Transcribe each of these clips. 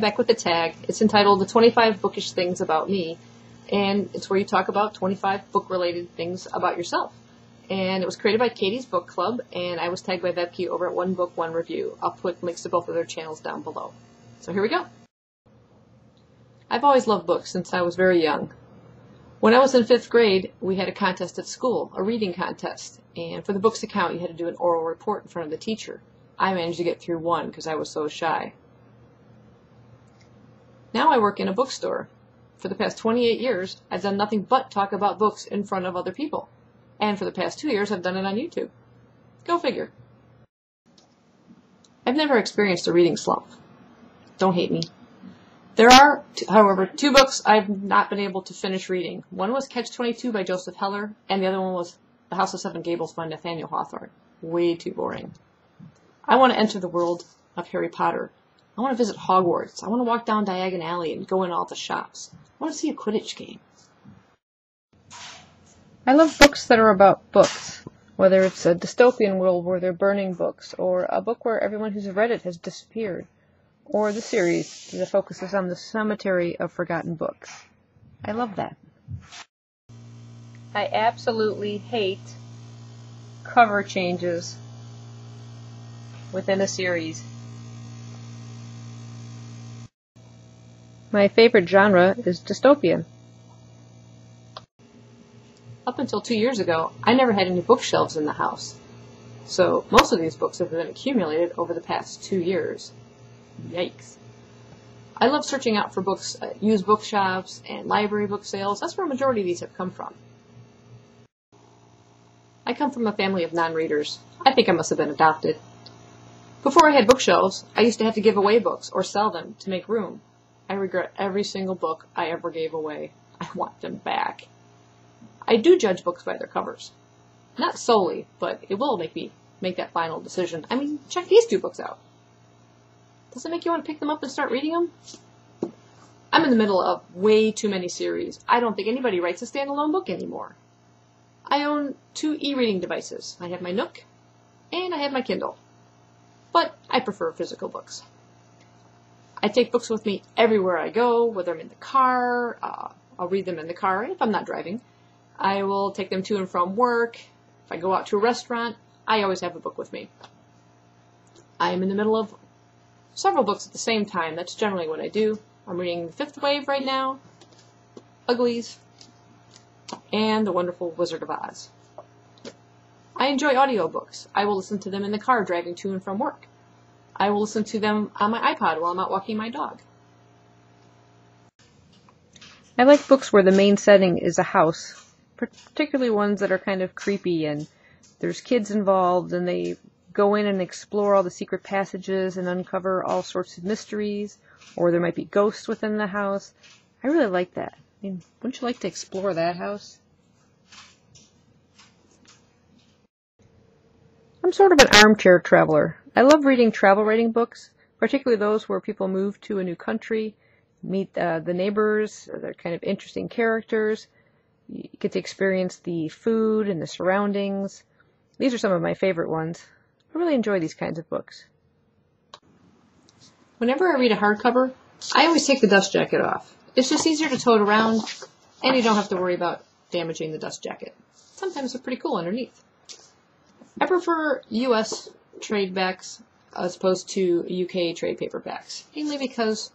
Back with the tag. It's entitled The 25 Bookish Things About Me, and it's where you talk about 25 book related things about yourself. And it was created by Katie's Book Club, and I was tagged by Vebke over at One Book, One Review. I'll put links to both of their channels down below. So here we go. I've always loved books since I was very young. When I was in fifth grade, we had a contest at school, a reading contest, and for the books to count, you had to do an oral report in front of the teacher. I managed to get through one because I was so shy. Now I work in a bookstore. For the past 28 years, I've done nothing but talk about books in front of other people. And for the past two years, I've done it on YouTube. Go figure. I've never experienced a reading slump. Don't hate me. There are, however, two books I've not been able to finish reading. One was Catch 22 by Joseph Heller, and the other one was The House of Seven Gables by Nathaniel Hawthorne. Way too boring. I want to enter the world of Harry Potter, I want to visit Hogwarts. I want to walk down Diagon Alley and go in all the shops. I want to see a Quidditch game. I love books that are about books, whether it's a dystopian world where they're burning books, or a book where everyone who's read it has disappeared, or the series that focuses on the cemetery of forgotten books. I love that. I absolutely hate cover changes within a series. My favorite genre is dystopian. Up until two years ago, I never had any bookshelves in the house. So most of these books have been accumulated over the past two years. Yikes. I love searching out for books at used bookshops and library book sales. That's where a majority of these have come from. I come from a family of non-readers. I think I must have been adopted. Before I had bookshelves, I used to have to give away books or sell them to make room. I regret every single book I ever gave away. I want them back. I do judge books by their covers. Not solely, but it will make me make that final decision. I mean, check these two books out. Does it make you want to pick them up and start reading them? I'm in the middle of way too many series. I don't think anybody writes a standalone book anymore. I own two e-reading devices. I have my Nook and I have my Kindle. But I prefer physical books. I take books with me everywhere I go, whether I'm in the car, uh, I'll read them in the car if I'm not driving. I will take them to and from work. If I go out to a restaurant, I always have a book with me. I am in the middle of several books at the same time. That's generally what I do. I'm reading The Fifth Wave right now, Uglies, and The Wonderful Wizard of Oz. I enjoy audiobooks. I will listen to them in the car driving to and from work. I will listen to them on my iPod while I'm out walking my dog. I like books where the main setting is a house, particularly ones that are kind of creepy and there's kids involved and they go in and explore all the secret passages and uncover all sorts of mysteries, or there might be ghosts within the house. I really like that. I mean, wouldn't you like to explore that house? I'm sort of an armchair traveler. I love reading travel writing books, particularly those where people move to a new country, meet uh, the neighbors, they're kind of interesting characters. You get to experience the food and the surroundings. These are some of my favorite ones. I really enjoy these kinds of books. Whenever I read a hardcover, I always take the dust jacket off. It's just easier to tote around, and you don't have to worry about damaging the dust jacket. Sometimes they're pretty cool underneath. I prefer US trade backs as opposed to UK trade paperbacks, mainly because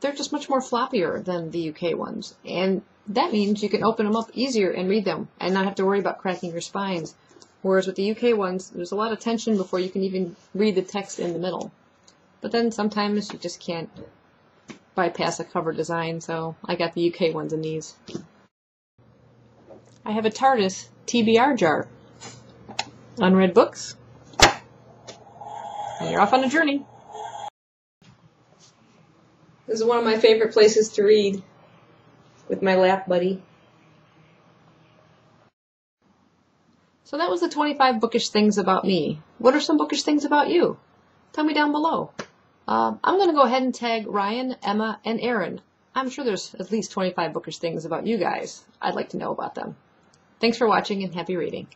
they're just much more floppier than the UK ones. And that means you can open them up easier and read them and not have to worry about cracking your spines. Whereas with the UK ones, there's a lot of tension before you can even read the text in the middle. But then sometimes you just can't bypass a cover design, so I got the UK ones in these. I have a TARDIS TBR jar. Unread books, and you're off on a journey. This is one of my favorite places to read with my lap buddy. So that was the 25 bookish things about me. What are some bookish things about you? Tell me down below. Uh, I'm going to go ahead and tag Ryan, Emma, and Erin. I'm sure there's at least 25 bookish things about you guys. I'd like to know about them. Thanks for watching and happy reading.